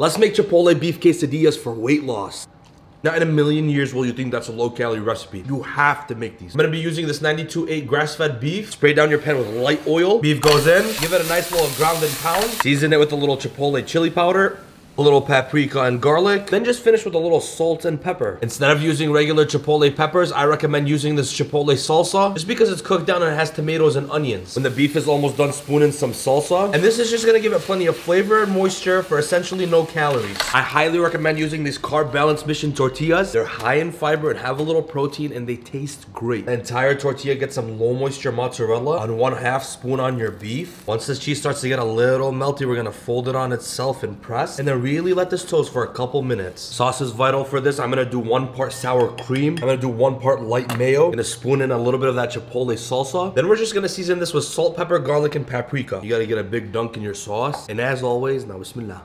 Let's make Chipotle beef quesadillas for weight loss. Now, in a million years will you think that's a low-calorie recipe. You have to make these. I'm gonna be using this 92.8 grass-fed beef. Spray down your pan with light oil. Beef goes in. Give it a nice little ground and pound. Season it with a little Chipotle chili powder a little paprika and garlic, then just finish with a little salt and pepper. Instead of using regular chipotle peppers, I recommend using this chipotle salsa just because it's cooked down and it has tomatoes and onions. When the beef is almost done, spoon in some salsa. And this is just gonna give it plenty of flavor and moisture for essentially no calories. I highly recommend using these carb balance mission tortillas. They're high in fiber and have a little protein and they taste great. The entire tortilla gets some low moisture mozzarella on one half spoon on your beef. Once this cheese starts to get a little melty, we're gonna fold it on itself and press and then really let this toast for a couple minutes. Sauce is vital for this. I'm gonna do one part sour cream. I'm gonna do one part light mayo. Gonna spoon in a little bit of that chipotle salsa. Then we're just gonna season this with salt, pepper, garlic, and paprika. You gotta get a big dunk in your sauce. And as always, now bismillah.